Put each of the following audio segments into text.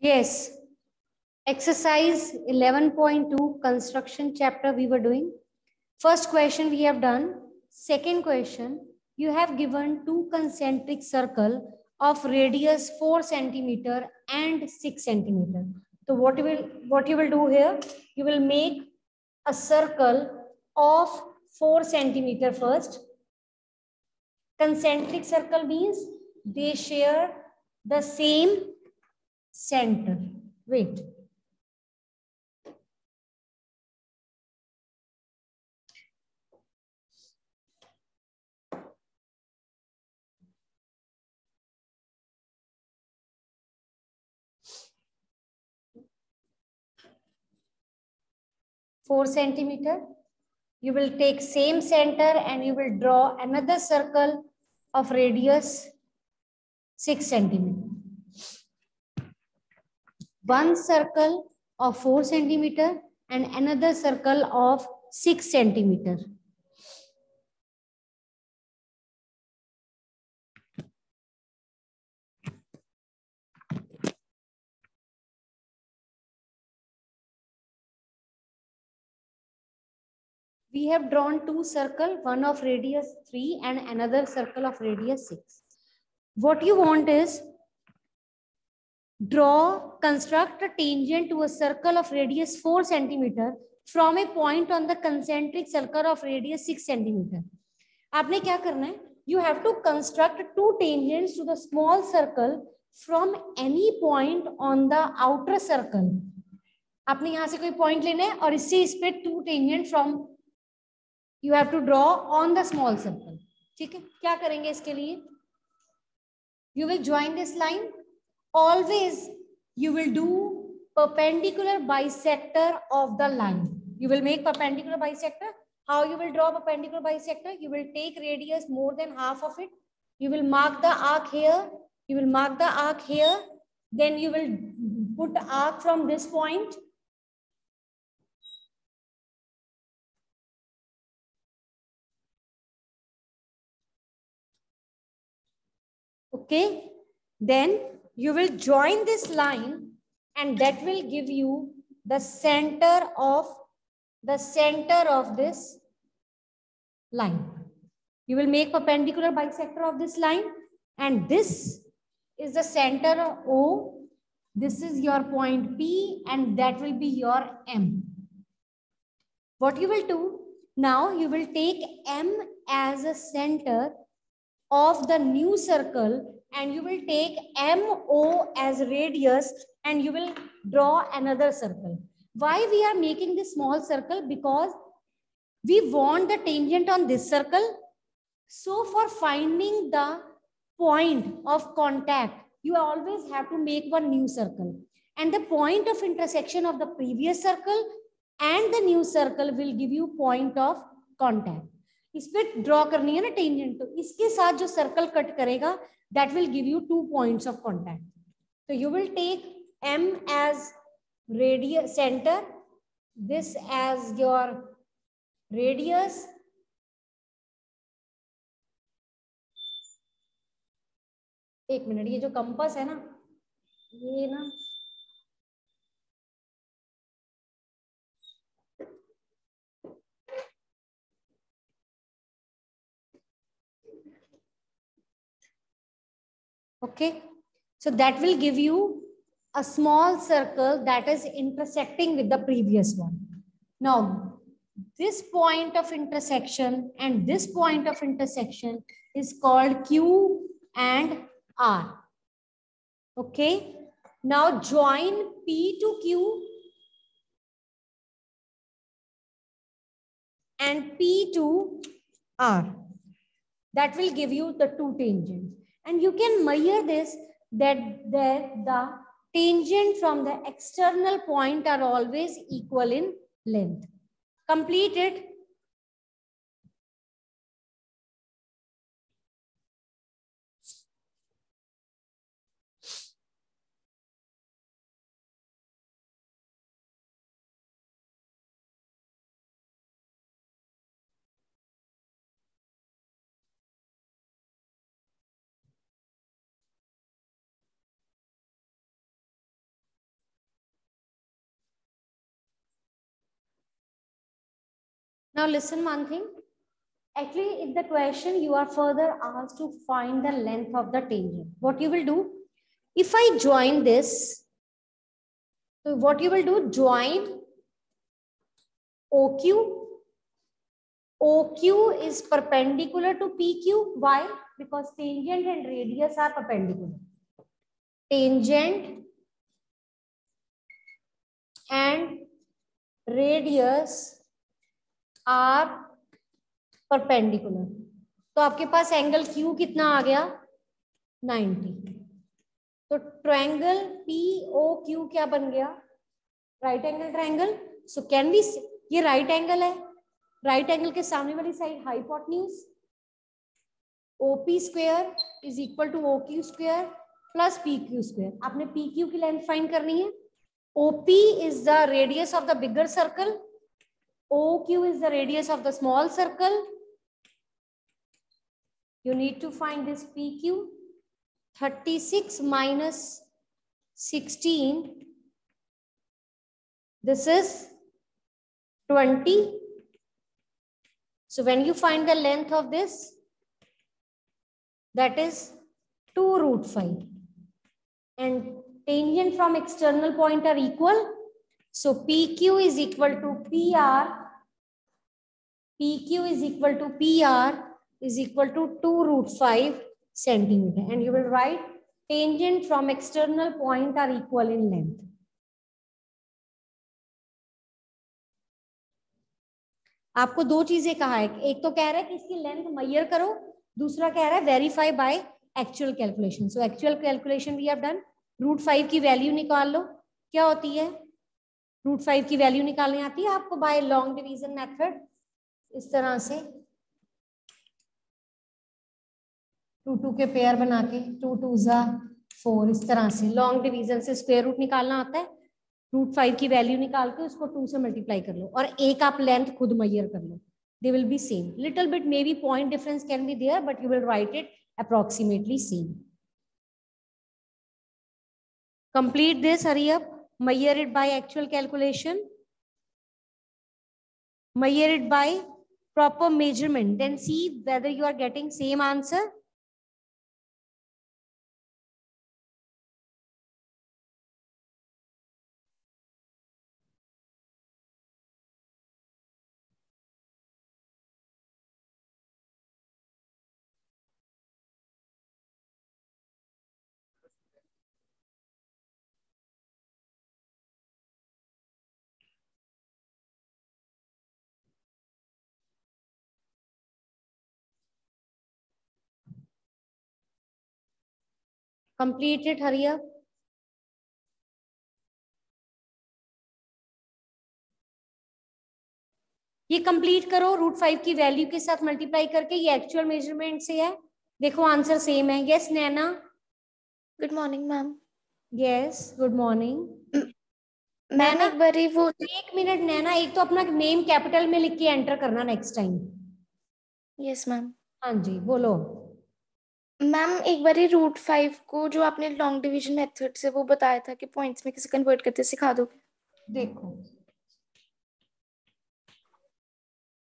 Yes. Exercise 11.2 construction chapter we were doing. First question we have done. Second question, you have given two concentric circle of radius 4 centimeter and 6 centimeter. So what you will what you will do here? You will make a circle of 4 centimeter first. Concentric circle means they share the same center. Wait. Four centimeter. You will take same center and you will draw another circle of radius six centimeter one circle of 4 centimeter and another circle of 6 centimeter. We have drawn two circle, one of radius 3 and another circle of radius 6. What you want is Draw, construct a tangent to a circle of radius 4 centimeter from a point on the concentric circle of radius 6 centimeter. आपने क्या करना है? You have to construct two tangents to the small circle from any point on the outer circle. आपने यहाँ से कोई point लेना है और इससे इस पे two tangent from you have to draw on the small circle ठीक है क्या करेंगे इसके लिए you will join this line always you will do perpendicular bisector of the line. You will make perpendicular bisector. How you will draw perpendicular bisector? You will take radius more than half of it. You will mark the arc here. You will mark the arc here. Then you will put arc from this point. Okay. Then you will join this line and that will give you the center of the center of this line. You will make perpendicular bisector of this line and this is the center of O. This is your point P and that will be your M. What you will do now, you will take M as a center of the new circle and you will take MO as radius and you will draw another circle. Why we are making this small circle? Because we want the tangent on this circle. So for finding the point of contact, you always have to make one new circle. And the point of intersection of the previous circle and the new circle will give you point of contact. इस पे draw करनी है ना tangent तो इसके साथ जो circle cut करेगा that will give you two points of contact. So you will take M as radius center, this as your radius, एक मिनट ये जो कंपस है ना ये ना Okay. So that will give you a small circle that is intersecting with the previous one. Now, this point of intersection and this point of intersection is called Q and R. Okay. Now join P to Q and P to R. That will give you the two tangents. And you can measure this that, that the tangent from the external point are always equal in length. Complete it. Now listen one thing. Actually, in the question, you are further asked to find the length of the tangent. What you will do, if I join this, so what you will do, join OQ. OQ is perpendicular to PQ. Why? Because tangent and radius are perpendicular. Tangent and radius are perpendicular. तो आपके पास angle Q कितना आ गया? 90 तो triangle P O Q क्या बन गया? Right angle triangle so can be ये right angle है। राइट एंगल के सामने वाली side hypotenuse OP square is equal to O Q square plus P Q square आपने पी क्यू की लेंथ फाइंड करनी है। OP is the radius of the bigger circle OQ is the radius of the small circle. You need to find this PQ. 36 minus 16. This is 20. So when you find the length of this, that is 2 root 5. And tangent from external point are equal. So PQ is equal to PR. PQ is equal to PR is equal to 2 root 5 centimeter. And you will write, tangent from external point are equal in length. आपको दो चीज़ें कहा है। एक तो कह रहा है कि इसकी लेंथ मैयर करो, दूसरा कह रहा है verify by actual calculation so actual calculation we have done root five की वैल्यू निकाल लो। क्या होती है? रूट फाइव की वैल्यू निकालनी आती है आपको बाय लॉन्ग डिवीज़न मेथड इस तरह से टू टू के पेयर बना के, टू टू ज़ा फोर इस तरह से। लॉन्ग डिवीज़न से स्क्वायर रूट निकालना आता है रूट फाइव की वैल्यू निकाल के उसको टू से मल्टीप्लाई कर लो और एक आप लेंथ खुद मैयर कर लो। They will be same little bit may be point difference can be there but you will write it approximately same complete this, hurry up measure it by actual calculation measure it proper measurement then see whether you are getting same answer complete it hurry up. ये complete करो root five की value के साथ multiply करके ये actual measurement से है। देखो आंसर सेम है। Yes Naina good morning ma'am yes good morning ma'am एक बारी वो एक मिनट नैना एक तो अपना नेम कैपिटल में लिख के एंटर करना नेक्स्ट टाइम यस मैम हाँ जी बोलो। मैम, एक बारी रूट फाइव को जो आपने लॉन्ग डिवीज़न मेथड से वो बताया था कि पॉइंट्स में कैसे कन्वर्ट करते सिखा दो देखो।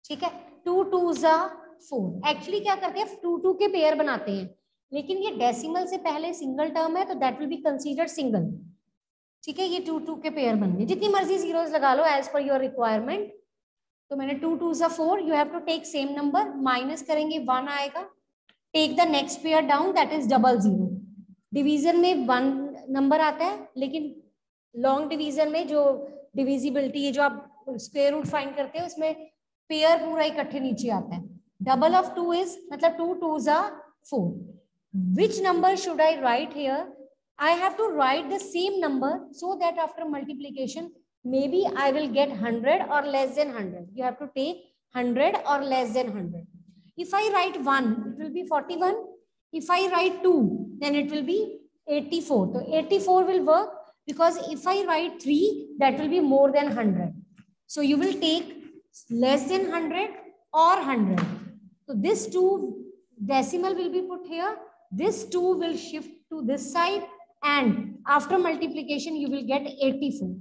ठीक है? टू टू जा फोर एक्चुअली क्या करते हैं? टू टू के पेयर बनाते हैं। लेकिन ये डेसिमल से पहले सिंगल टर्म है तो that will be consider single ठीक है? ये टू टू के पेयर बन गए। जितनी मर्ज़ी जीरोस लगा लो एज पर योर रिक्वायरमेंट तो मैंने टू टू जा four you have to take same number minus करेंगे वन आएगा। Take the next pair down that is double zero division में वन नंबर आता है, लेकिन लॉन्ग डिवीज़न में जो डिविजिबिलिटी जो आप स्क्वेयर रूट फाइंड करते हैं, उसमें पेयर पूरा इकट्ठे नीचे आता है डबल ऑफ़ टू इज़ मतलब टू टू जा four which number should I write here I have to write the same number so that after multiplication maybe I will get 100 or less than 100. You have to take 100 or less than 100. If I write 1, it will be 41. If I write 2, then it will be 84. So 84 will work because if I write 3, that will be more than 100. So you will take less than 100 or 100. So this 2 decimal will be put here. This 2 will shift to this side and after multiplication, you will get 84.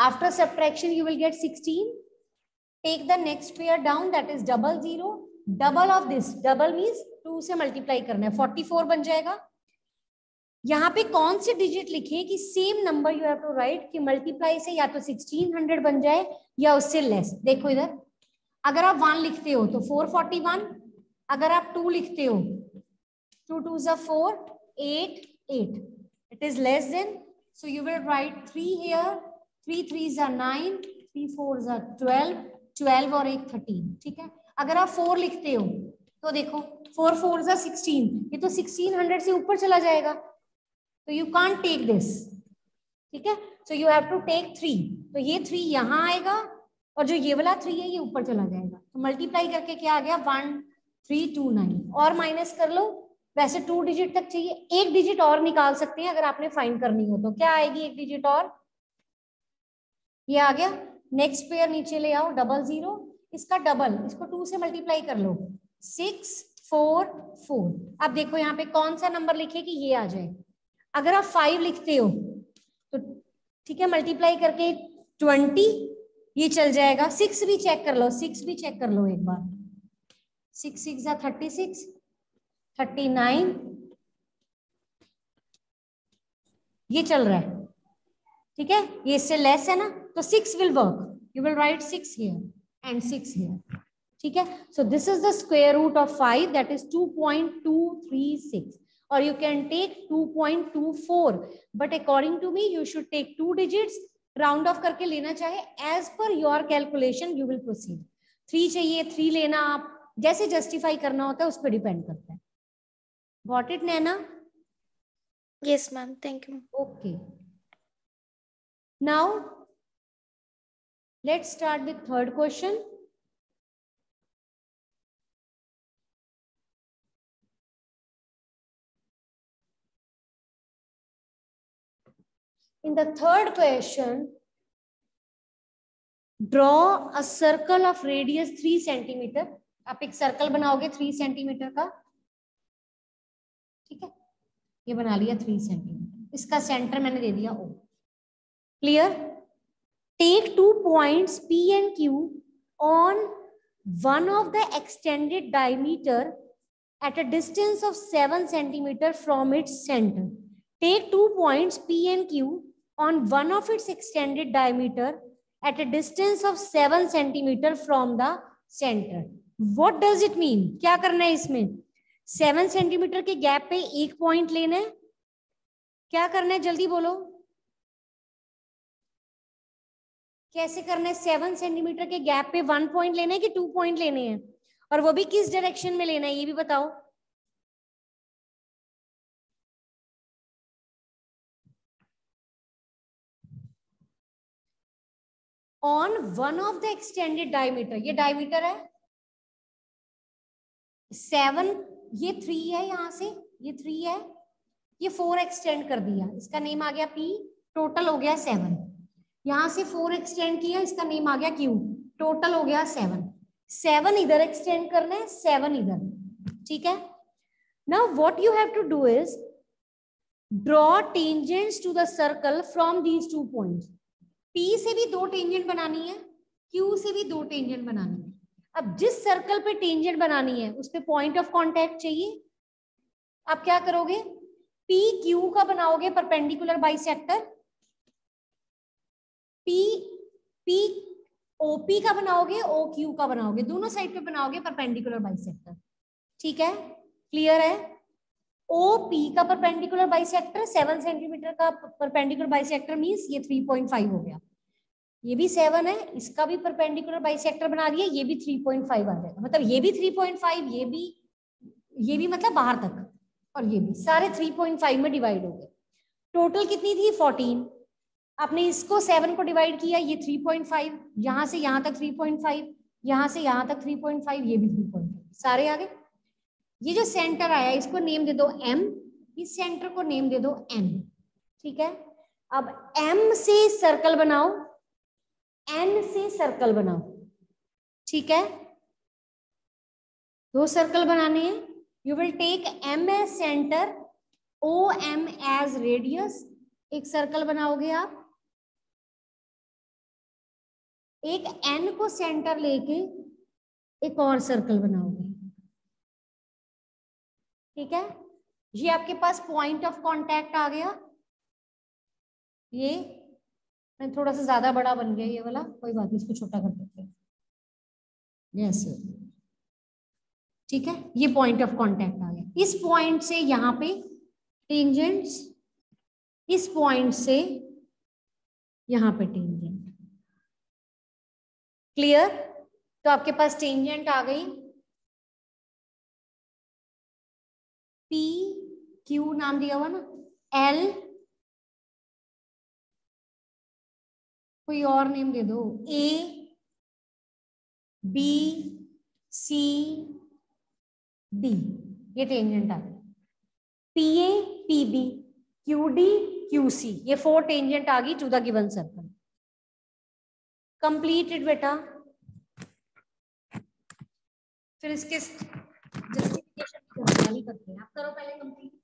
After subtraction, you will get 16. Take the next pair down that is double zero double of this double means two से multiply करना है forty four बन जाएगा। यहाँ पे कौन से digit लिखे कि same number you have to write कि मल्टीप्लाई से या तो सिक्सटीन हंड्रेड बन जाए या उससे लेस देखो इधर। अगर आप वन लिखते हो तो फोर फोर्टी वन अगर आप टू लिखते हो टू टू ज़ा four eight eight it is less than so you will write three here three three ज़ा नाइन थ्री फोर ज़ा ट्वेल्व ट्वेल्व और एक थर्टीन ठीक है? अगर आप फोर लिखते हो तो देखो फोर फोर सिक्सटीन ये तो सिक्सटीन हंड्रेड से ऊपर चला जाएगा। तो यू कान टेक दिस ठीक है? So you have to take three तो ये थ्री यहाँ आएगा और जो ये वाला थ्री है, ये ऊपर चला जाएगा। तो मल्टीप्लाई करके क्या आ गया? वन थ्री टू नाइन और माइनस कर लो। वैसे टू डिजिट तक चाहिए। एक डिजिट और निकाल सकते हैं अगर आपने फाइंड करनी हो तो। क्या आएगी एक डिजिट और? ये आ गया। नेक्स्ट पेयर नीचे ले आओ डबल ज़ीरो इसका डबल इसको टू से मल्टीप्लाई कर लो सिक्स फोर फोर अब देखो यहाँ पे कौन सा नंबर लिखे कि ये आ जाए? अगर आप फाइव लिखते हो तो ठीक है मल्टीप्लाई करके ट्वेंटी ये चल जाएगा। सिक्स भी चेक कर लो सिक्स भी चेक कर लो एक बार। सिक्स सिक्स या थर्टी सिक्स थर्टी नाइन ये चल रहा है। ठीक है, ये इससे लेस है ना? तो six will work you will write six here and six here ठीक है? So this is the square root of five that is two point two three six or you can take 2.24 but according to me you should take two digits round off करके लेना चाहे as per your calculation you will proceed three चाहिए three लेना आप। जैसे justify करना होता है उस पर डिपेंड करता है। Got it Naina yes ma'am thank you okay now let's start with third question In the third question, draw a circle of radius three centimetre आप एक सर्कल बनाओगे थ्री सेंटीमीटर का? ठीक है? ये बना लिया थ्री सेंटीमीटर इसका सेंटर मैंने दे दिया O clear take two points P and Q on one of the extended diameter at a distance of 7 centimeter from its center. Take two points P and Q on one of its extended diameter at a distance of 7 centimeter from the center. What does it mean? क्या करना है इसमें 7 centimetre के gap पे एक point लेना है क्या करना है जल्दी बोलो कैसे करना है? सेवन सेंटीमीटर के गैप पे वन पॉइंट लेना है कि टू पॉइंट लेने हैं? और वो भी किस डायरेक्शन में लेना है, ये भी बताओ। On one of the extended diameter ये डायमीटर है? सेवन ये थ्री है यहाँ से, ये थ्री है। ये फोर एक्सटेंड कर दिया, इसका नेम आ गया पी टोटल हो गया सेवन यहाँ से फोर एक्सटेंड किया, इसका नेम आ गया क्यू टोटल हो गया सेवन सेवन इधर एक्सटेंड करना है सेवन इधर. ठीक है? Now what you have to do is draw tangents to circle from these two points P से भी दो टेंजेंट बनानी है, Q से भी दो टेंजेंट बनानी है. अब जिस सर्कल पे टेंजेंट बनानी है, उस पे पॉइंट ऑफ़ कांटेक्ट चाहिए। आप क्या करोगे? पी क्यू का बनाओगे perpendicular bisector P P OP का बनाओगे ओ क्यू का बनाओगे। दोनों साइड पे बनाओगे परपेंडिकुलर बाइसेक्टर ठीक है? क्लियर है? ओ पी का परपेंडिकुलर बाइसेक्टर सेवन सेंटीमीटर का परपेंडिकुलर बाइसेक्टर मीन्स ये थ्री पॉइंट फाइव हो गया। ये भी सेवन है, इसका भी परपेंडिकुलर बाइसेक्टर बना दिया, ये भी थ्री पॉइंट फाइव आ जाएगा। मतलब ये भी थ्री पॉइंट फाइव ये भी ये भी मतलब बाहर तक, और ये भी। सारे थ्री पॉइंट फाइव में डिवाइड हो गए। टोटल कितनी थी? फोर्टीन आपने इसको सेवन को डिवाइड किया, ये थ्री पॉइंट फाइव यहाँ से यहाँ तक थ्री पॉइंट फाइव यहाँ से यहाँ तक थ्री पॉइंट फाइव ये भी थ्री पॉइंट फाइव सारे आ गए ये जो सेंटर आया, इसको नेम दे दो एम इस सेंटर को नेम दे दो एम ठीक है? अब एम से सर्कल बनाओ एन से सर्कल बनाओ, ठीक है? दो सर्कल बनाने हैं। You will take M as centre O M as radius एक सर्कल बनाओगे आप। एक एन को सेंटर लेके एक और सर्कल बनाओगे। ठीक है? ये आपके पास पॉइंट ऑफ़ कांटेक्ट आ गया। ये, मैं थोड़ा सा ज़्यादा बड़ा बन गया ये वाला, कोई बात नहीं, इसको छोटा कर देते यस ठीक है? ये पॉइंट ऑफ़ कांटेक्ट आ गया। इस पॉइंट से यहाँ पे टेंजेंट्स इस पॉइंट से यहाँ पे टेंजेंट क्लियर तो आपके पास टेंजेंट आ गई। पी क्यू नाम दिया हुआ ना? एल कोई और नेम दे दो। ए बी सी डी ये टेंजेंट आ गई P A P B Q D Q C ये फोर टेंजेंट आ गई to the given circle completed बेटा। फिर इसके जस्टिफिकेशन करते हैं। आप करो पहले complete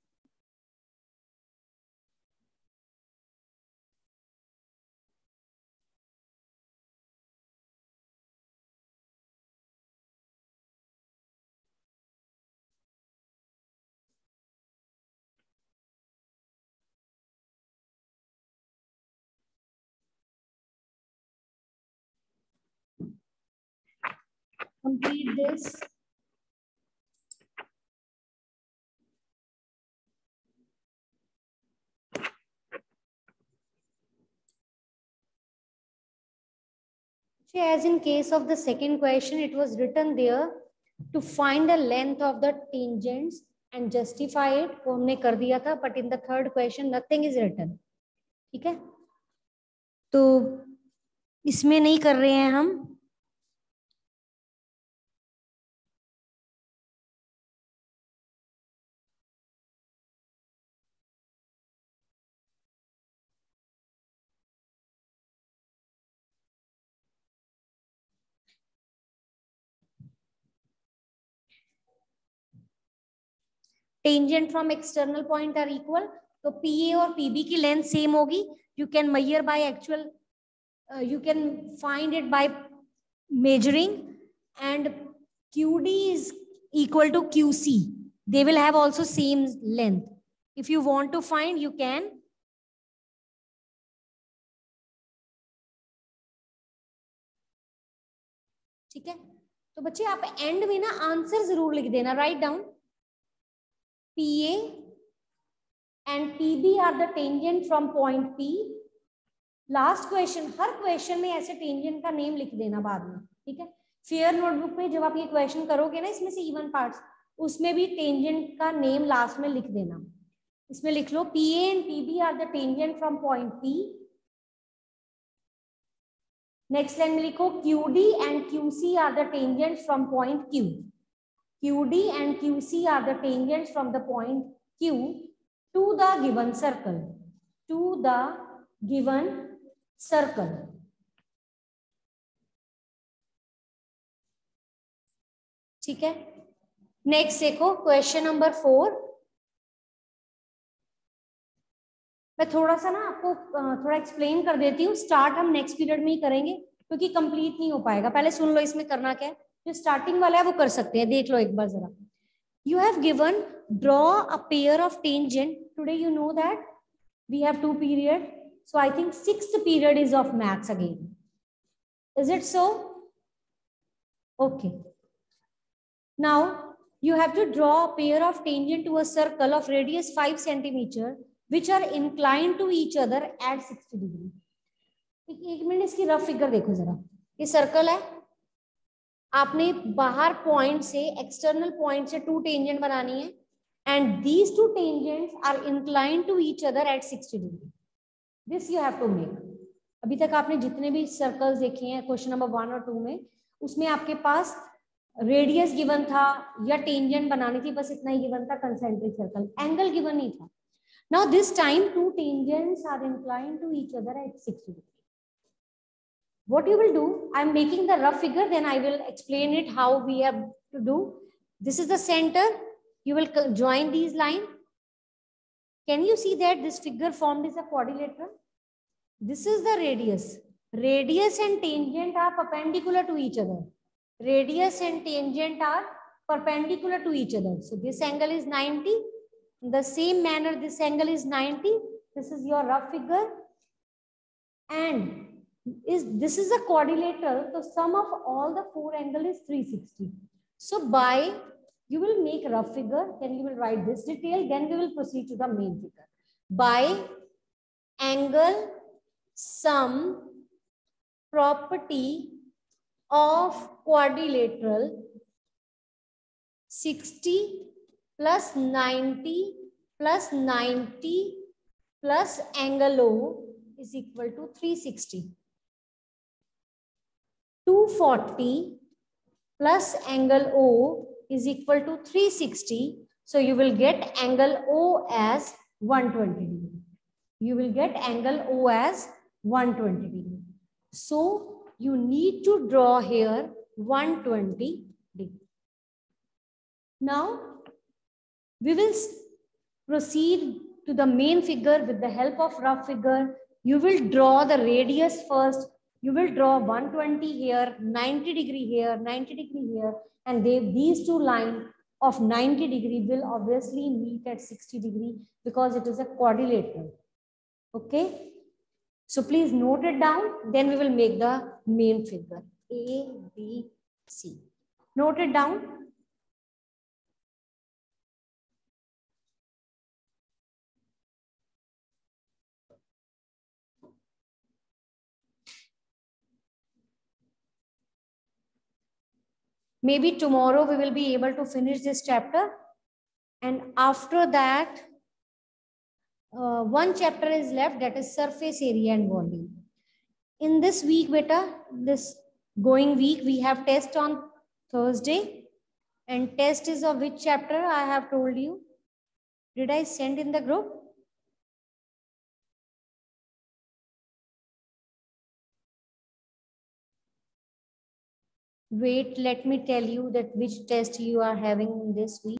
complete this. As in case of the second question, it was written there to find the length of the tangents and justify it. वो हमने कर दिया था, but in the third question, nothing is written. ठीक है? तो इसमें नहीं कर रहे हैं हम tangent from external point are equal तो पी ए और पीबी की लेंथ सेम होगी you can measure by actual you can find it by measuring and Q D is equal to QC. They will have also same length. If you want to find, you can. ठीक है तो बच्चे आप and में ना answer ज़रूर लिख देना write down PA and PB are the tangent from point P. Last question her question में ऐसे टेंजेंट का नेम लिख देना बाद में, ठीक है? फेयर नोटबुक में जब आप ये क्वेश्चन करोगे ना, इसमें से इवन पार्ट्स उसमें भी टेंजेंट का नेम लास्ट में लिख देना। इसमें लिख लो P A and P B are the tangent from point P next line में लिखो Q D and Q C are the tangent from point Q QD and QC are the tangents from the point Q to the given circle. To the given circle. ठीक है? Next देखो question number four मैं थोड़ा सा ना आपको थोड़ा explain कर देती हूँ। स्टार्ट हम नेक्स्ट पीरियड में ही करेंगे, क्योंकि कंप्लीट नहीं हो पाएगा। पहले सुन लो इसमें करना क्या है। जो स्टार्टिंग वाला है, वो कर सकते हैं। देख लो एक बार जरा। You have given draw a pair of tangent today you know that we have two period so I think six period is of maths again is it so okay now you have to draw a pair of tangent to a circle of radius five centimetre which are incline to each other at six degree एक मिनट इसकी rough figure देखो जरा। ये circle है आपने बाहर point से एक्सटर्नल पॉइंट से टू टेंजेंट बनानी है and these two tangents are incline to each other at 60 degree this you have to make अभी तक आपने जितने भी सर्कल्स देखे हैं क्वेश्चन नंबर वन और टू में, उसमें आपके पास रेडियस गिवन था या टेंजेंट बनानी थी, बस इतना ही गिवन था कंसेंट्रिक सर्कल एंगल गिवन नहीं था. Now this time two tangents are incline to each other at 60 degree what you will do i'm making the rough figure then i will explain it how we have to do. This is the center. You will join these line. Can you see that this figure formed is a quadrilateral? This is the radius. Radius and tangent are perpendicular to each other. Radius and tangent are perpendicular to each other. So this angle is 90 in the same manner this angle is 90 this is your rough figure. And is this is a quadrilateral so sum of all the four angle is 360 so by you will make a rough figure then you will write this detail then we will proceed to the main figure by angle sum property of quadrilateral 60 plus 90 plus 90 plus angle O is equal to 360. 240 plus angle O is equal to 360. So you will get angle O as 120 degree. You will get angle O as 120 degree. So you need to draw here 120 degree. Now we will proceed to the main figure with the help of rough figure. You will draw the radius first. You will draw 120 here, 90 degree here, 90 degree here. And they, these two lines of 90 degree will obviously meet at 60 degree because it is a quadrilateral. Okay. So please note it down. Then we will make the main figure. A, B, C. Note it down. Maybe tomorrow we will be able to finish this chapter. And after that, uh, one chapter is left that is surface area and volume. In this week, beta, this going week, we have test on Thursday. And test is of which chapter I have told you. Did I send in the group? Wait, let me tell you that which test you are having this week.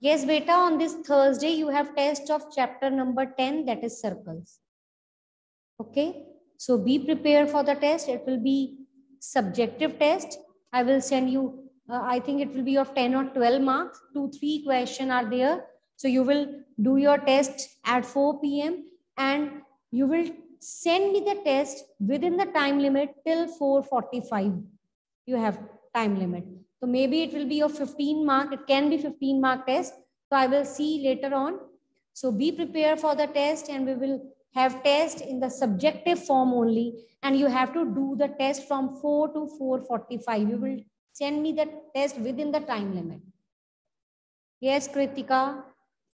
Yes, beta, on this Thursday, you have test of chapter number 10, that is circles. Okay, so be prepared for the test. It will be subjective test. I will send you, uh, I think it will be of 10 or 12 marks. Two, three question are there. So you will do your test at 4 p.m. and you will send me the test within the time limit till 4.45. You have time limit. So maybe it will be a 15 mark. It can be 15 mark test. So I will see later on. So be prepared for the test and we will have test in the subjective form only. And you have to do the test from 4 to 4.45. You will send me the test within the time limit. Yes, Kritika.